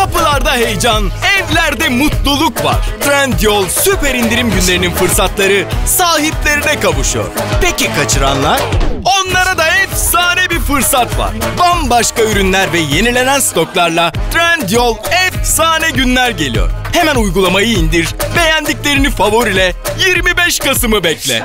Kapılarda heyecan, evlerde mutluluk var. Trendyol süper indirim günlerinin fırsatları sahiplerine kavuşuyor. Peki kaçıranlar? Onlara da efsane bir fırsat var. Bambaşka ürünler ve yenilenen stoklarla Trendyol efsane günler geliyor. Hemen uygulamayı indir, beğendiklerini favorile 25 Kasım'ı bekle.